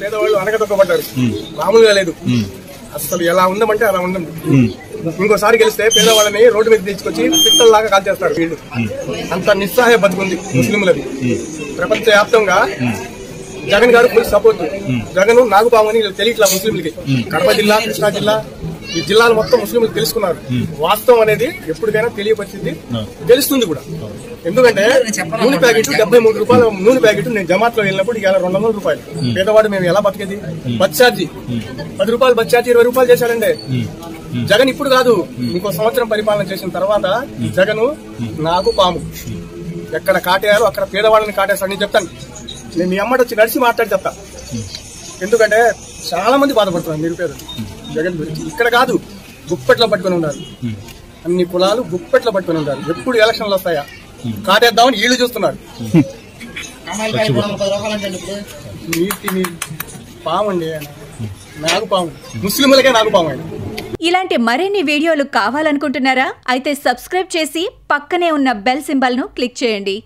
పేదవాళ్ళు అనగదొక్కబడ్డారు మామూలుగా లేదు. అసలు ఎలా ఉందమంటే అలా ఉందండి ఇంకోసారి గెలిస్తే పేదవాళ్ళని రోడ్డు మీద తీసుకొచ్చి పిట్టల్లాగా కాల్ చేస్తారు వీళ్ళు అంత నిస్సహాయ బతుకుంది ముస్లింలది. ప్రపంచ వ్యాప్తంగా జగన్ గారు ఫుల్ సపోర్ట్. జగన్ నాగుపాము అని తెలియట్లా ముస్లింలకి. కడప జిల్లా కృష్ణా జిల్లా ఈ జిల్లాలు మొత్తం ముస్లింలు తెలుసుకున్నారు. వాస్తవం అనేది ఎప్పటికైనా తెలియపరిచింది. తెలుస్తుంది కూడా. ఎందుకంటే నూనె ప్యాకెట్ డెబ్బై మూడు రూపాయల నూనె ప్యాకెట్ నేను జమాత్లో వెళ్ళినప్పుడు ఇవాళ రెండు వందల రూపాయలు. పేదవాడు మేము ఎలా బతికేది? బస్ ఛార్జీ. పది రూపాయలు బస్ ఛార్జీ ఇరవై రూపాయలు చేశారండి జగన్ ఇప్పుడు కాదు. ఇంకో సంవత్సరం పరిపాలన చేసిన తర్వాత జగన్ నాకు పాము. ఎక్కడ కాటేయాలో అక్కడ పేదవాళ్ళని కాటేస్తాను. నేను చెప్తాను. నేను మీ అమ్మటి వచ్చి నడిచి మాట్లాడి చెప్తా. ఎందుకంటే చాలా మంది బాధపడుతున్నారు నిరుపేదలు జగన్ గురించి ఇక్కడ కాదు గుప్పెట్లో పట్టుకొని ఉన్నారు. అన్ని కులాలు గుప్పెట్లో పట్టుకొని ఉన్నారు. ఎప్పుడు ఎలక్షన్లు వస్తాయా? కాటేద్దామని వీళ్ళు చూస్తున్నారు. నీటి నీ పాము అండి ఆయన. నాగు పాము. ముస్లింలకే నాగు పాము ఆయన. ఇలాంటి మరిన్ని వీడియోలు కావాలనుకుంటున్నారా? అయితే సబ్స్క్రైబ్ చేసి పక్కనే ఉన్న బెల్ సింబల్ను క్లిక్ చేయండి.